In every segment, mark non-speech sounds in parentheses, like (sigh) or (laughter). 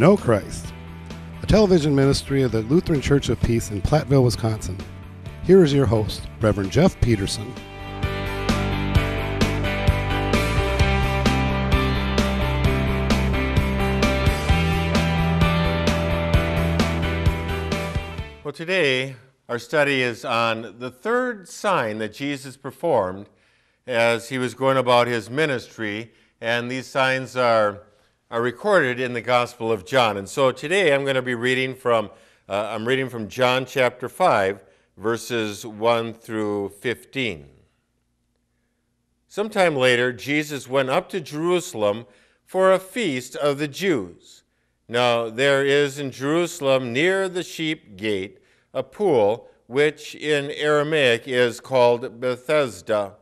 Know Christ, a television ministry of the Lutheran Church of Peace in Platteville, Wisconsin. Here is your host, Reverend Jeff Pedersen. Well, today our study is on the third sign that Jesus performed as he was going about his ministry, and these signs are, are recorded in the Gospel of John. And so today I'm going to be reading from uh, I'm reading from John chapter 5, verses 1 through 15. Sometime later, Jesus went up to Jerusalem for a feast of the Jews. Now, there is in Jerusalem near the sheep gate a pool, which in Aramaic is called Bethesda,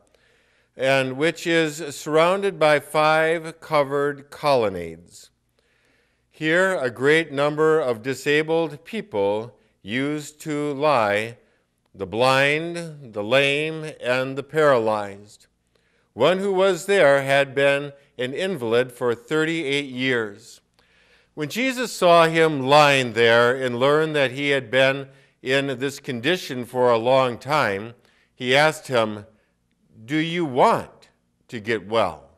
and which is surrounded by five covered colonnades. Here, a great number of disabled people used to lie the blind, the lame, and the paralyzed. One who was there had been an invalid for 38 years. When Jesus saw him lying there and learned that he had been in this condition for a long time, he asked him, Do you want to get well?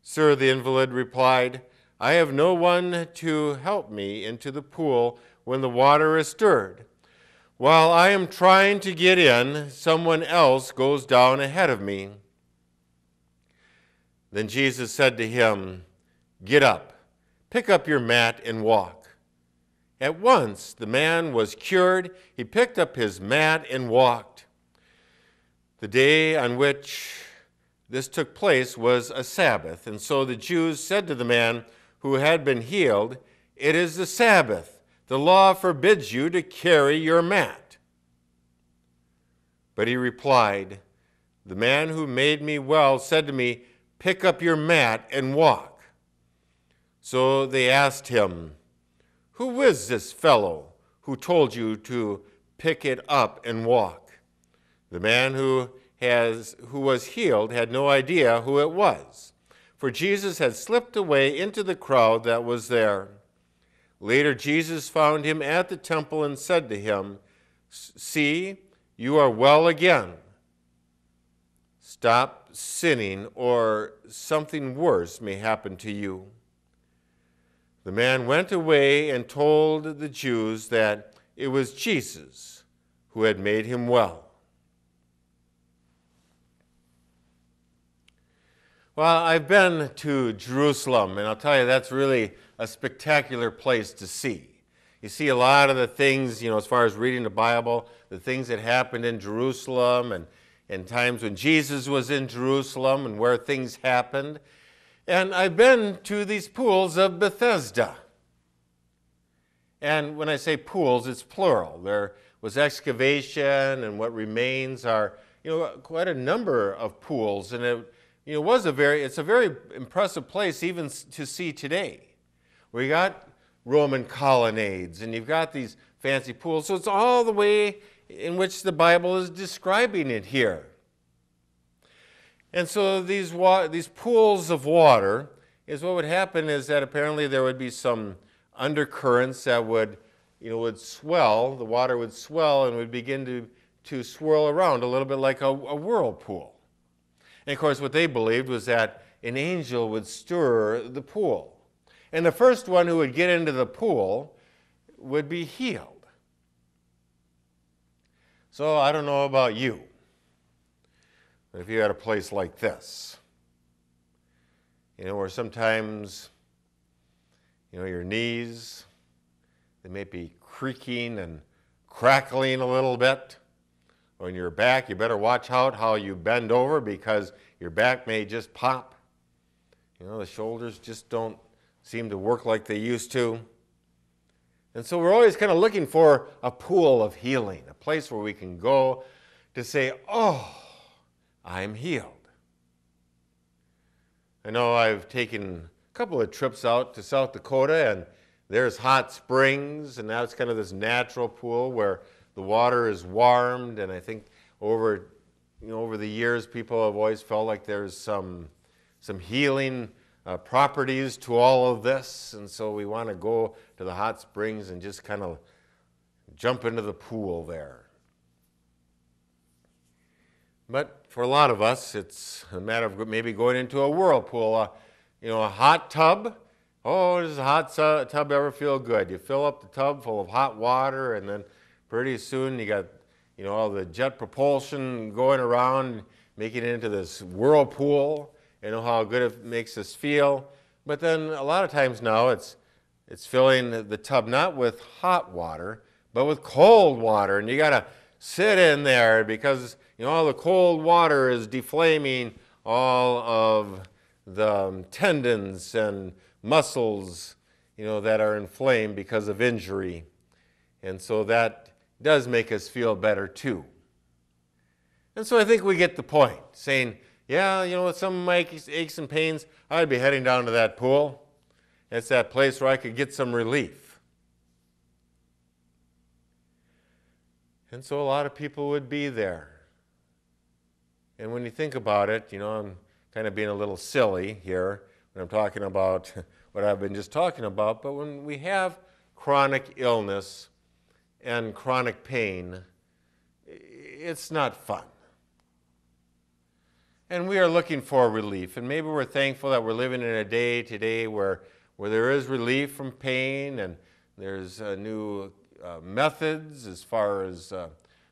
Sir, the invalid replied, I have no one to help me into the pool when the water is stirred. While I am trying to get in, someone else goes down ahead of me. Then Jesus said to him, Get up, pick up your mat, and walk. At once the man was cured. He picked up his mat and walked. The day on which this took place was a Sabbath, and so the Jews said to the man who had been healed, It is the Sabbath. The law forbids you to carry your mat. But he replied, The man who made me well said to me, Pick up your mat and walk. So they asked him, who is this fellow who told you to pick it up and walk? The man who, has, who was healed had no idea who it was, for Jesus had slipped away into the crowd that was there. Later, Jesus found him at the temple and said to him, See, you are well again. Stop sinning, or something worse may happen to you. The man went away and told the Jews that it was Jesus who had made him well. Well, I've been to Jerusalem, and I'll tell you, that's really a spectacular place to see. You see a lot of the things, you know, as far as reading the Bible, the things that happened in Jerusalem and, and times when Jesus was in Jerusalem and where things happened. And I've been to these pools of Bethesda. And when I say pools, it's plural. There was excavation, and what remains are, you know, quite a number of pools. And it, you know, was a very, it's a very impressive place even to see today. We got Roman colonnades, and you've got these fancy pools. So it's all the way in which the Bible is describing it here. And so these, these pools of water is what would happen is that apparently there would be some undercurrents that would, you know, would swell, the water would swell and would begin to, to swirl around a little bit like a, a whirlpool. And of course, what they believed was that an angel would stir the pool. And the first one who would get into the pool would be healed. So I don't know about you. But if you had a place like this, you know, where sometimes, you know, your knees, they may be creaking and crackling a little bit, or in your back, you better watch out how you bend over because your back may just pop. You know, the shoulders just don't seem to work like they used to. And so we're always kind of looking for a pool of healing, a place where we can go to say, oh, I'm healed. I know I've taken a couple of trips out to South Dakota, and there's hot springs, and that's kind of this natural pool where the water is warmed. And I think over, you know, over the years, people have always felt like there's some, some healing uh, properties to all of this, and so we want to go to the hot springs and just kind of jump into the pool there. But for a lot of us, it's a matter of maybe going into a whirlpool, uh, you know, a hot tub. Oh, does a hot tub ever feel good? You fill up the tub full of hot water, and then pretty soon you got, you know, all the jet propulsion going around, making it into this whirlpool. You know how good it makes us feel. But then a lot of times now it's it's filling the tub not with hot water, but with cold water, and you got to sit in there because you know all the cold water is deflaming all of the um, tendons and muscles, you know, that are inflamed because of injury. And so that does make us feel better too. And so I think we get the point, saying, yeah, you know, with some of my aches and pains, I'd be heading down to that pool. It's that place where I could get some relief. And so a lot of people would be there. And when you think about it, you know, I'm kind of being a little silly here when I'm talking about (laughs) what I've been just talking about, but when we have chronic illness and chronic pain, it's not fun. And we are looking for relief. And maybe we're thankful that we're living in a day today where, where there is relief from pain and there's uh, new uh, methods as far as uh,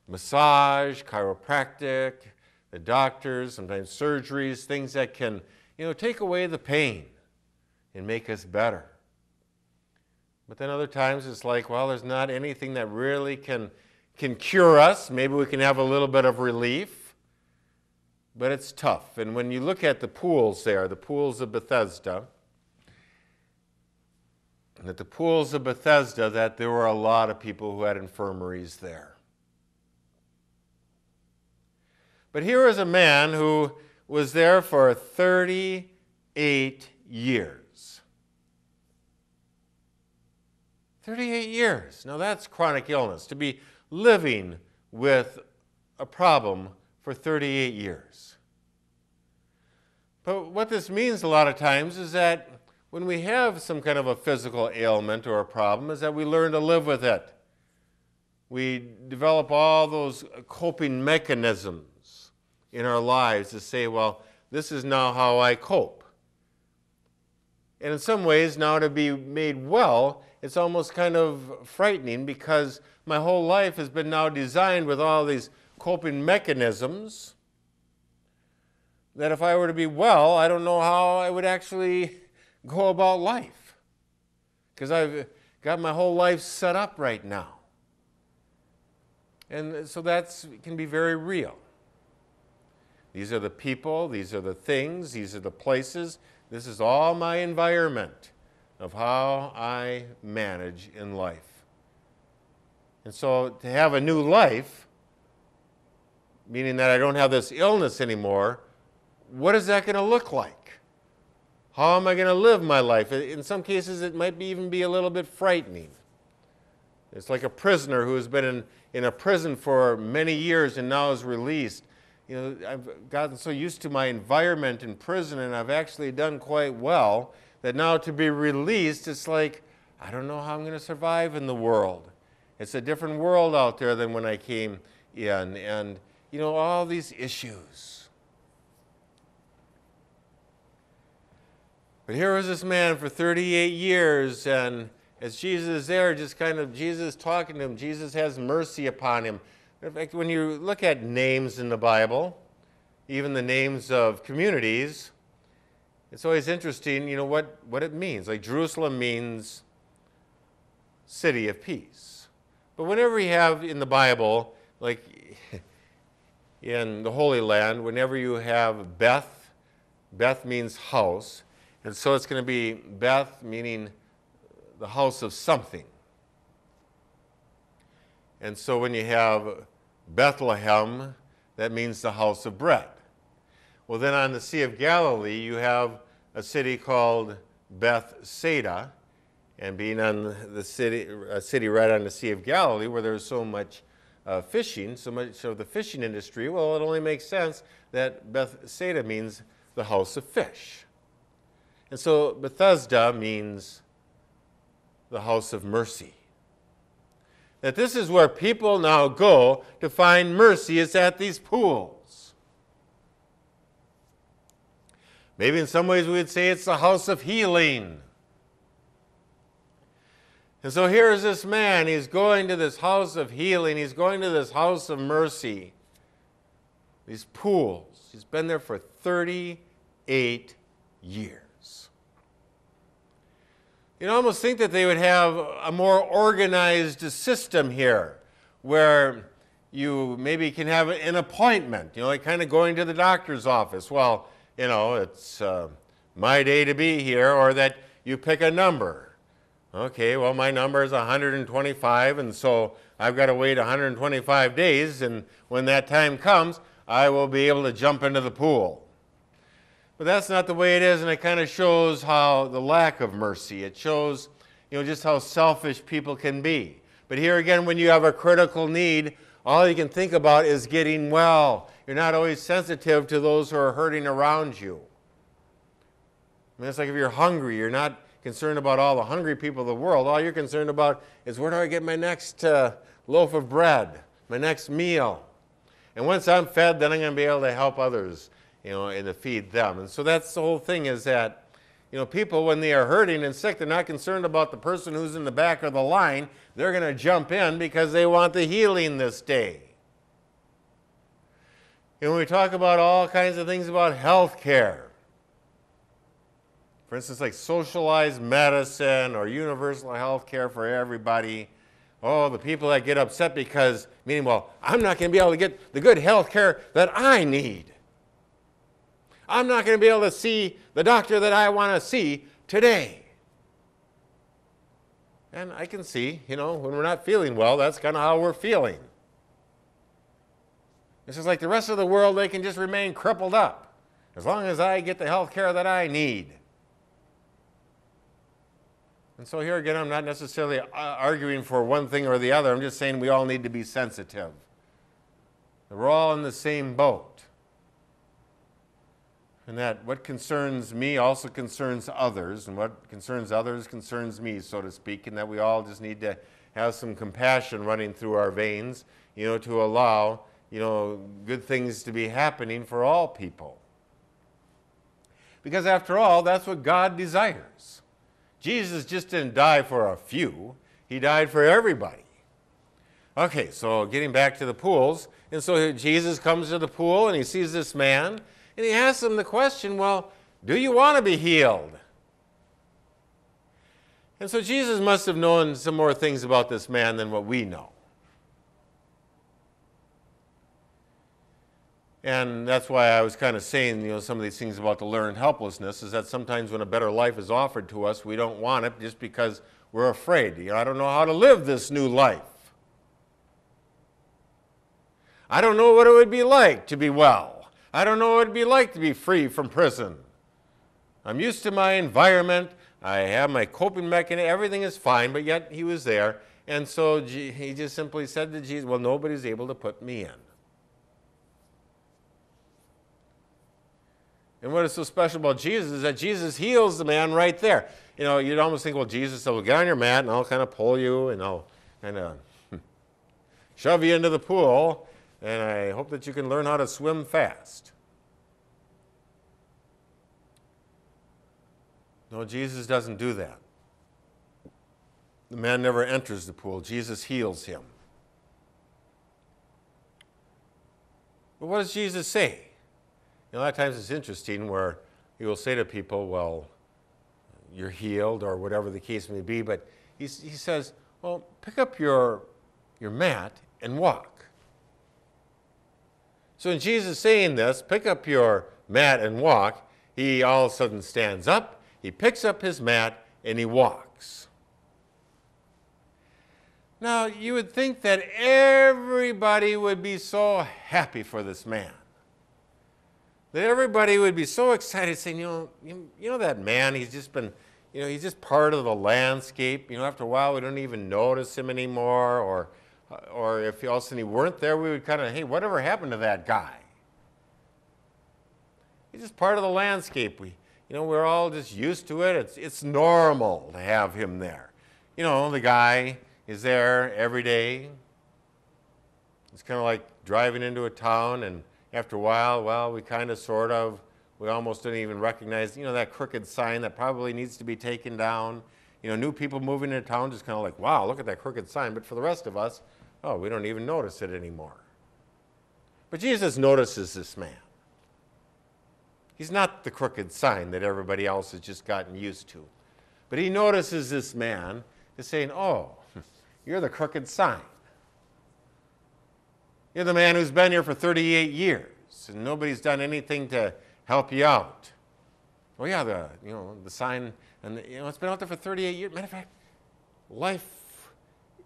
massage, chiropractic, the doctors, sometimes surgeries, things that can, you know, take away the pain and make us better. But then other times it's like, well, there's not anything that really can, can cure us. Maybe we can have a little bit of relief but it's tough. And when you look at the pools there, the pools of Bethesda, at the pools of Bethesda, that there were a lot of people who had infirmaries there. But here is a man who was there for 38 years. 38 years. Now that's chronic illness, to be living with a problem for 38 years. But what this means a lot of times is that when we have some kind of a physical ailment or a problem, is that we learn to live with it. We develop all those coping mechanisms in our lives to say, well, this is now how I cope. And in some ways, now to be made well, it's almost kind of frightening because my whole life has been now designed with all these coping mechanisms that if I were to be well, I don't know how I would actually (laughs) go about life. Because I've got my whole life set up right now. And so that can be very real. These are the people, these are the things, these are the places. This is all my environment of how I manage in life. And so to have a new life meaning that I don't have this illness anymore, what is that going to look like? How am I going to live my life? In some cases, it might be even be a little bit frightening. It's like a prisoner who has been in, in a prison for many years and now is released. You know, I've gotten so used to my environment in prison and I've actually done quite well that now to be released, it's like, I don't know how I'm going to survive in the world. It's a different world out there than when I came in. And you know, all these issues. But here was this man for 38 years, and as Jesus is there, just kind of Jesus talking to him, Jesus has mercy upon him. In fact, when you look at names in the Bible, even the names of communities, it's always interesting, you know, what, what it means. Like Jerusalem means city of peace. But whenever you have in the Bible, like (laughs) in the Holy Land, whenever you have Beth, Beth means house, and so it's going to be Beth meaning the house of something. And so when you have Bethlehem, that means the house of bread. Well, then on the Sea of Galilee, you have a city called Bethsaida, and being on the city, a city right on the Sea of Galilee, where there's so much uh, fishing, so much of the fishing industry, well, it only makes sense that Bethsaida means the house of fish. And so Bethesda means the house of mercy. That this is where people now go to find mercy, is at these pools. Maybe in some ways we would say it's the house of healing. And so here's this man, he's going to this house of healing, he's going to this house of mercy, these pools. He's been there for 38 years. You almost think that they would have a more organized system here where you maybe can have an appointment, you know, like kind of going to the doctor's office. Well, you know, it's uh, my day to be here, or that you pick a number Okay, well, my number is 125, and so I've got to wait 125 days, and when that time comes, I will be able to jump into the pool. But that's not the way it is, and it kind of shows how the lack of mercy. It shows, you know, just how selfish people can be. But here again, when you have a critical need, all you can think about is getting well. You're not always sensitive to those who are hurting around you. I mean, it's like if you're hungry, you're not concerned about all the hungry people of the world. All you're concerned about is where do I get my next uh, loaf of bread, my next meal. And once I'm fed, then I'm going to be able to help others, you know, and to feed them. And so that's the whole thing is that, you know, people, when they are hurting and sick, they're not concerned about the person who's in the back of the line. They're going to jump in because they want the healing this day. And we talk about all kinds of things about health care, for instance, like socialized medicine or universal health care for everybody. Oh, the people that get upset because, meaning, well, I'm not going to be able to get the good health care that I need. I'm not going to be able to see the doctor that I want to see today. And I can see, you know, when we're not feeling well, that's kind of how we're feeling. It's just like the rest of the world, they can just remain crippled up as long as I get the health care that I need. And so here again, I'm not necessarily uh, arguing for one thing or the other. I'm just saying we all need to be sensitive. We're all in the same boat. And that what concerns me also concerns others, and what concerns others concerns me, so to speak, and that we all just need to have some compassion running through our veins, you know, to allow, you know, good things to be happening for all people. Because after all, that's what God desires. Jesus just didn't die for a few, he died for everybody. Okay, so getting back to the pools, and so Jesus comes to the pool and he sees this man and he asks him the question, Well, do you want to be healed? And so Jesus must have known some more things about this man than what we know. And that's why I was kind of saying, you know, some of these things about the learned helplessness is that sometimes when a better life is offered to us, we don't want it just because we're afraid. You know, I don't know how to live this new life. I don't know what it would be like to be well. I don't know what it would be like to be free from prison. I'm used to my environment. I have my coping mechanism. Everything is fine, but yet he was there. And so he just simply said to Jesus, Well, nobody's able to put me in. And what is so special about Jesus is that Jesus heals the man right there. You know, you'd almost think, well, Jesus will get on your mat and I'll kind of pull you and I'll kind of (laughs) shove you into the pool, and I hope that you can learn how to swim fast. No, Jesus doesn't do that. The man never enters the pool, Jesus heals him. But what does Jesus say? You know, a lot of times it's interesting where he will say to people, well, you're healed or whatever the case may be, but he, he says, well, pick up your, your mat and walk. So in Jesus saying this, pick up your mat and walk, he all of a sudden stands up, he picks up his mat, and he walks. Now, you would think that everybody would be so happy for this man that everybody would be so excited saying, you know, you, you know that man, he's just been, you know, he's just part of the landscape. You know, after a while, we don't even notice him anymore. Or, or if he weren't there, we would kind of, hey, whatever happened to that guy? He's just part of the landscape. We, you know, we're all just used to it. It's, it's normal to have him there. You know, the guy is there every day. It's kind of like driving into a town, and after a while, well, we kind of sort of, we almost didn't even recognize, you know, that crooked sign that probably needs to be taken down. You know, new people moving into town just kind of like, wow, look at that crooked sign. But for the rest of us, oh, we don't even notice it anymore. But Jesus notices this man. He's not the crooked sign that everybody else has just gotten used to. But he notices this man is saying, Oh, (laughs) you're the crooked sign. You're the man who's been here for 38 years and nobody's done anything to help you out. Oh yeah, the you know the sign and the, you know it's been out there for 38 years. Matter of fact, life,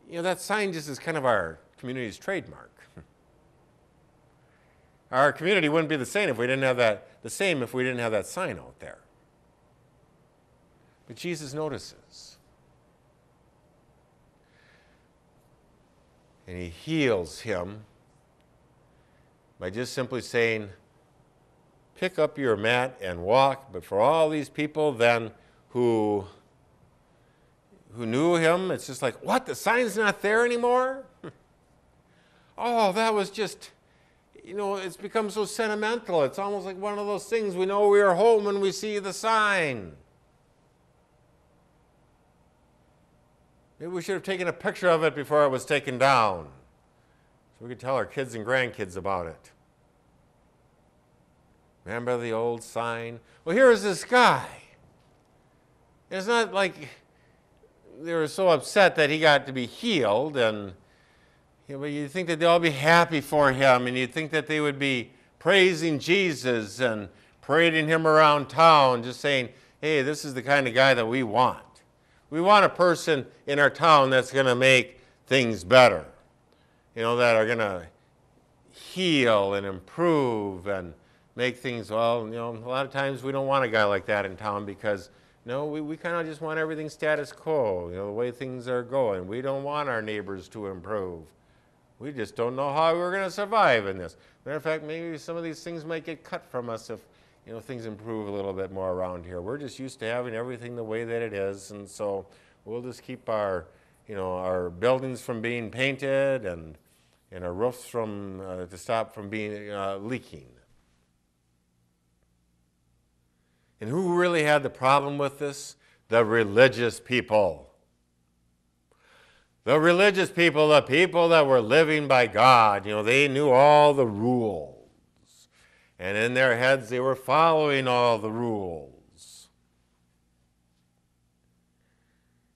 you know that sign just is kind of our community's trademark. (laughs) Our community wouldn't be the same if we didn't have that the same if we didn't have that sign out there. But Jesus notices. And he heals him by just simply saying, Pick up your mat and walk. But for all these people then who, who knew him, it's just like, What? The sign's not there anymore? (laughs) oh, that was just you know, it's become so sentimental. It's almost like one of those things we know we are home when we see the sign. Maybe we should have taken a picture of it before it was taken down so we could tell our kids and grandkids about it. Remember the old sign? Well, here is this guy. It's not like they were so upset that he got to be healed and you know, you think that they'd all be happy for him, and you'd think that they would be praising Jesus and parading him around town, just saying, hey, this is the kind of guy that we want. We want a person in our town that's going to make things better, you know, that are going to heal and improve and make things, well, you know, a lot of times we don't want a guy like that in town because, no, we, we kind of just want everything status quo, you know, the way things are going. We don't want our neighbors to improve. We just don't know how we're going to survive in this. Matter of fact, maybe some of these things might get cut from us if you know things improve a little bit more around here. We're just used to having everything the way that it is, and so we'll just keep our you know our buildings from being painted and and our roofs from uh, to stop from being uh, leaking. And who really had the problem with this? The religious people. The religious people, the people that were living by God, you know, they knew all the rules. And in their heads, they were following all the rules.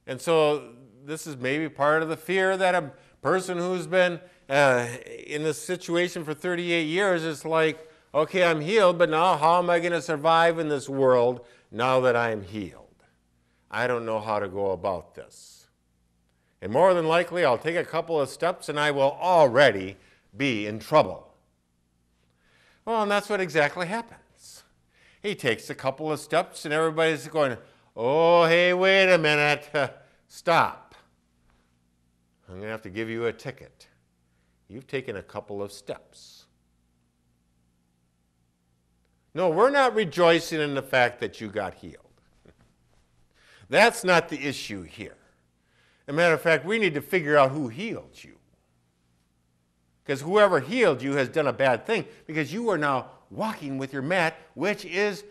And so, this is maybe part of the fear that a person who's been uh, in this situation for 38 years is like, okay, I'm healed, but now how am I going to survive in this world now that I'm healed? I don't know how to go about this. And more than likely, I'll take a couple of steps and I will already be in trouble. Well, and that's what exactly happens. He takes a couple of steps and everybody's going, oh, hey, wait a minute. (laughs) Stop. I'm going to have to give you a ticket. You've taken a couple of steps. No, we're not rejoicing in the fact that you got healed. That's not the issue here. As a matter of fact, we need to figure out who healed you. Because whoever healed you has done a bad thing because you are now walking with your mat, which is,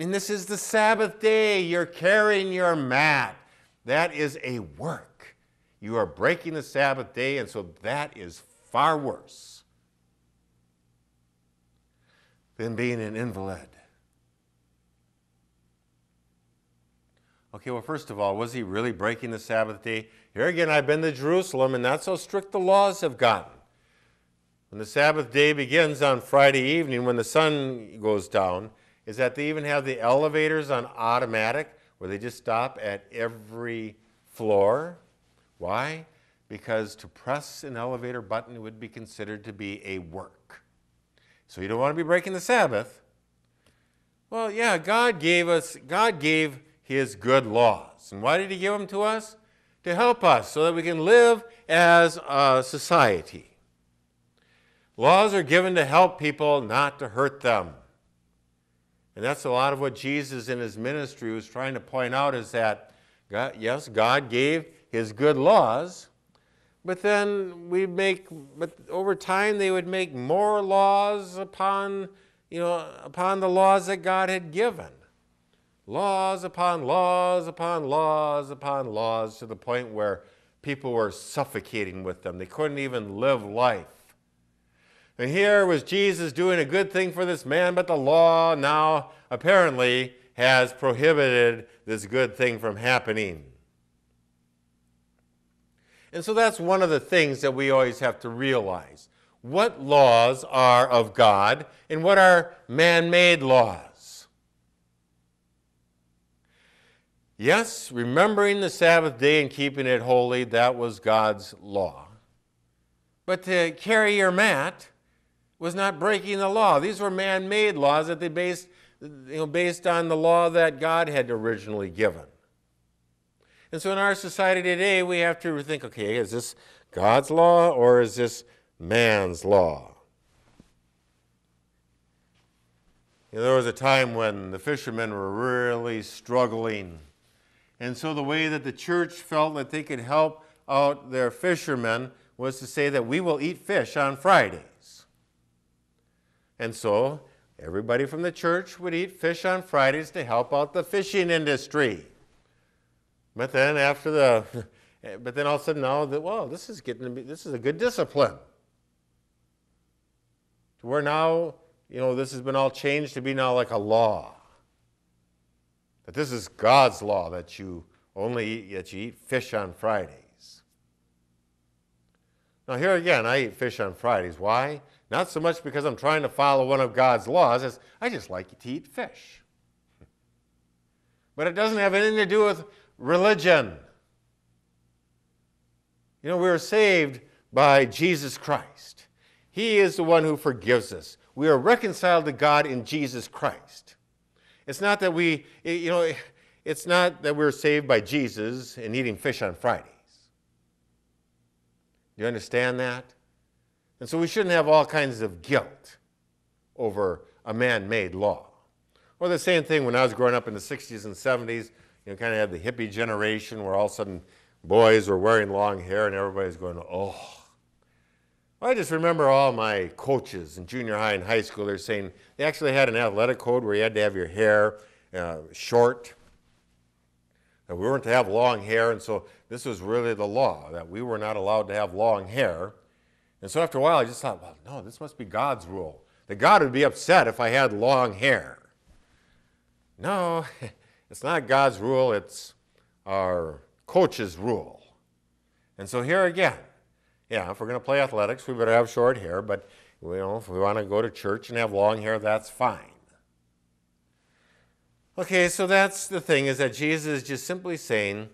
and this is the Sabbath day. You're carrying your mat. That is a work. You are breaking the Sabbath day, and so that is far worse than being an invalid. Okay, well, first of all, was he really breaking the Sabbath day? Here again, I've been to Jerusalem, and that's how strict the laws have gotten. When the Sabbath day begins on Friday evening, when the sun goes down, is that they even have the elevators on automatic, where they just stop at every floor. Why? Because to press an elevator button would be considered to be a work. So you don't want to be breaking the Sabbath. Well, yeah, God gave us, God gave his good laws. And why did he give them to us? To help us so that we can live as a society. Laws are given to help people, not to hurt them. And that's a lot of what Jesus in his ministry was trying to point out is that, God, yes, God gave his good laws, but then we make, but over time they would make more laws upon, you know, upon the laws that God had given. Laws upon laws upon laws upon laws to the point where people were suffocating with them. They couldn't even live life. And here was Jesus doing a good thing for this man, but the law now apparently has prohibited this good thing from happening. And so that's one of the things that we always have to realize. What laws are of God and what are man made laws? Yes, remembering the Sabbath day and keeping it holy, that was God's law. But to carry your mat was not breaking the law. These were man made laws that they based, you know, based on the law that God had originally given. And so in our society today, we have to think okay, is this God's law or is this man's law? You know, there was a time when the fishermen were really struggling. And so the way that the church felt that they could help out their fishermen was to say that we will eat fish on Fridays. And so everybody from the church would eat fish on Fridays to help out the fishing industry. But then after the, (laughs) but then all of a sudden now that well, this is getting to be, this is a good discipline. To where now, you know, this has been all changed to be now like a law. That this is God's law that you only eat, that you eat fish on Fridays. Now here again, I eat fish on Fridays. Why? Not so much because I'm trying to follow one of God's laws, as I just like to eat fish. (laughs) But it doesn't have anything to do with religion. You know, we are saved by Jesus Christ. He is the one who forgives us. We are reconciled to God in Jesus Christ. It's not that we, you know, it's not that we're saved by Jesus and eating fish on Fridays. Do you understand that? And so we shouldn't have all kinds of guilt over a man made law. Or the same thing when I was growing up in the 60s and 70s, you know, kind of had the hippie generation where all of a sudden boys were wearing long hair and everybody's going, oh. Well, I just remember all my coaches in junior high and high school, they're saying they actually had an athletic code where you had to have your hair uh, short. And we weren't to have long hair, and so this was really the law that we were not allowed to have long hair. And so after a while, I just thought, well, no, this must be God's rule. That God would be upset if I had long hair. No, (laughs) It's not God's rule, it's our coach's rule. And so here again, yeah, if we're going to play athletics, we better have short hair, but you know, if we want to go to church and have long hair, that's fine. Okay, so that's the thing is that Jesus is just simply saying,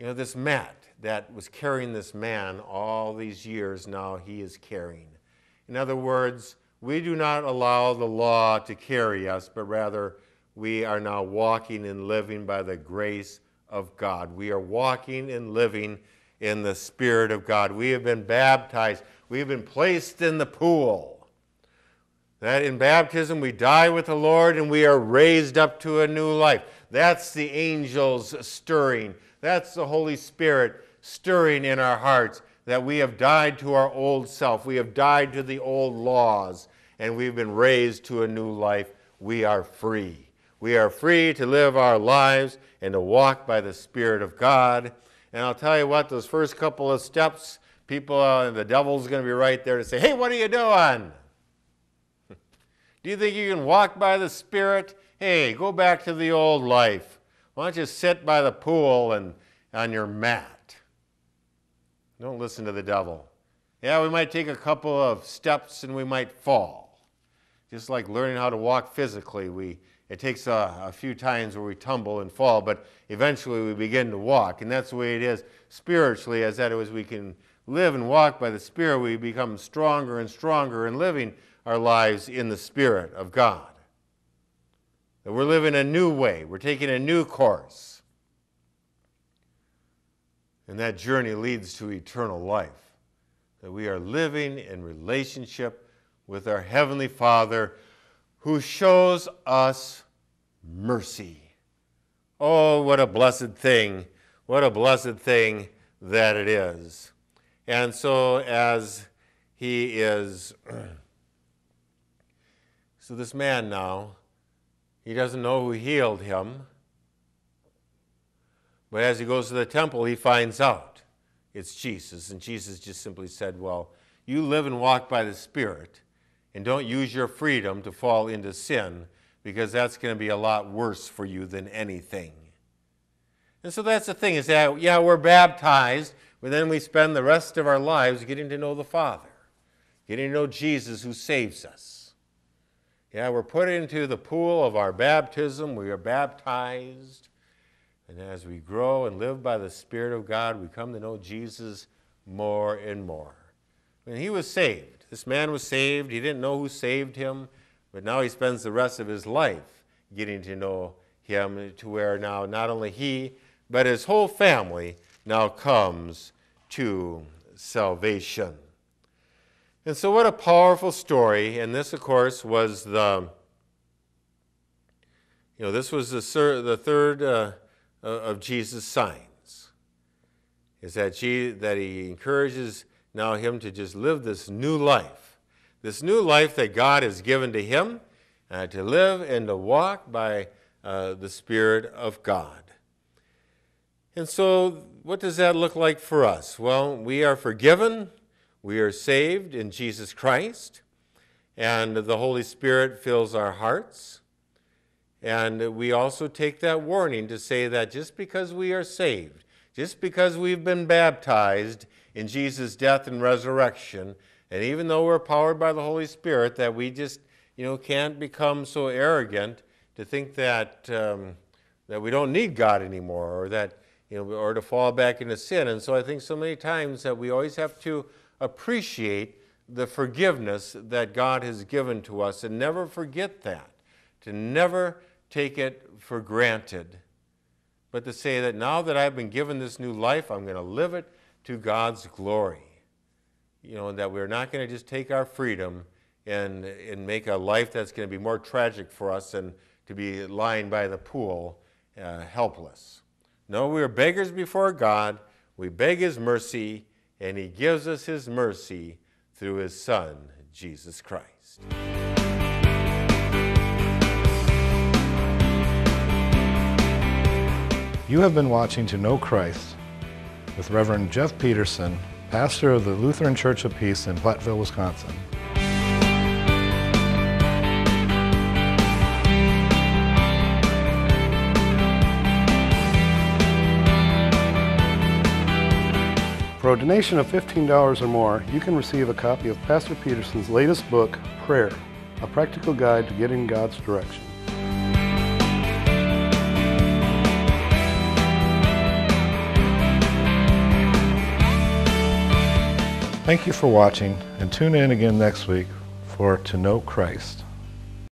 you know, this mat that was carrying this man all these years now he is carrying. In other words, we do not allow the law to carry us, but rather we are now walking and living by the grace of God. We are walking and living in the Spirit of God. We have been baptized, we have been placed in the pool. That in baptism we die with the Lord and we are raised up to a new life. That's the angels stirring. That's the Holy Spirit stirring in our hearts that we have died to our old self. We have died to the old laws and we've been raised to a new life. We are free. We are free to live our lives and to walk by the Spirit of God. And I'll tell you what, those first couple of steps, people, uh, the devil's going to be right there to say, hey, what are you doing? (laughs) Do you think you can walk by the Spirit? Hey, go back to the old life. Why don't you sit by the pool and on your mat? Don't listen to the devil. Yeah, we might take a couple of steps and we might fall. Just like learning how to walk physically, we it takes a, a, few times where we tumble and fall, but eventually we begin to walk. And that's the way it is spiritually, as that as we can live and walk by the Spirit, we become stronger and stronger in living our lives in the Spirit of God. That we're living a new way, we're taking a new course. And that journey leads to eternal life. That we are living in relationship with our Heavenly Father who shows us mercy. Oh, what a blessed thing! What a blessed thing that it is. And so, as he is, (clears throat) so this man now, he doesn't know who healed him. But as he goes to the temple, he finds out it's Jesus. And Jesus just simply said, Well, you live and walk by the Spirit, and don't use your freedom to fall into sin, because that's going to be a lot worse for you than anything. And so that's the thing is that, yeah, we're baptized, but then we spend the rest of our lives getting to know the Father, getting to know Jesus who saves us. Yeah, we're put into the pool of our baptism, we are baptized. And as we grow and live by the Spirit of God, we come to know Jesus more and more. When he was saved, this man was saved. He didn't know who saved him, but now he spends the rest of his life getting to know him to where now not only he, but his whole family now comes to salvation. And so, what a powerful story. And this, of course, was the, you know, this was the, the third. Uh, of Jesus' signs is that, he that he encourages now him to just live this new life, this new life that God has given to him, uh, to live and to walk by uh, the Spirit of God. And so, what does that look like for us? Well, we are forgiven, we are saved in Jesus Christ, and the Holy Spirit fills our hearts. And we also take that warning to say that just because we are saved, just because we've been baptized in Jesus' death and resurrection, and even though we're powered by the Holy Spirit, that we just you know can't become so arrogant to think that um, that we don't need God anymore, or that you know, or to fall back into sin. And so I think so many times that we always have to appreciate the forgiveness that God has given to us, and never forget that. To never take it for granted, but to say that now that I've been given this new life, I'm going to live it to God's glory. You know, that we're not going to just take our freedom and, and make a life that's going to be more tragic for us than to be lying by the pool uh, helpless. No, we are beggars before God. We beg His mercy, and He gives us His mercy through His Son, Jesus Christ. You have been watching To Know Christ with Reverend Jeff Pedersen, pastor of the Lutheran Church of Peace in Platteville, Wisconsin. For a donation of $15 or more, you can receive a copy of Pastor Pedersen's latest book, Prayer, a practical guide to getting God's direction. Thank you for watching and tune in again next week for To Know Christ.